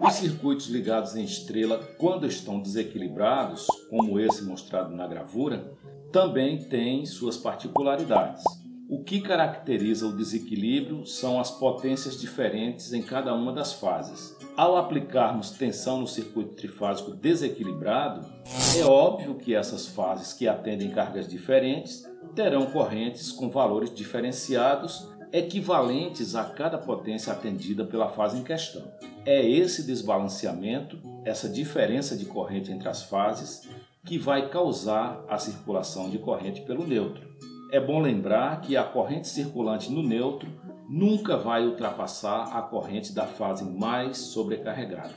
Os circuitos ligados em estrela, quando estão desequilibrados, como esse mostrado na gravura, também têm suas particularidades. O que caracteriza o desequilíbrio são as potências diferentes em cada uma das fases. Ao aplicarmos tensão no circuito trifásico desequilibrado, é óbvio que essas fases que atendem cargas diferentes terão correntes com valores diferenciados equivalentes a cada potência atendida pela fase em questão. É esse desbalanceamento, essa diferença de corrente entre as fases, que vai causar a circulação de corrente pelo neutro. É bom lembrar que a corrente circulante no neutro nunca vai ultrapassar a corrente da fase mais sobrecarregada.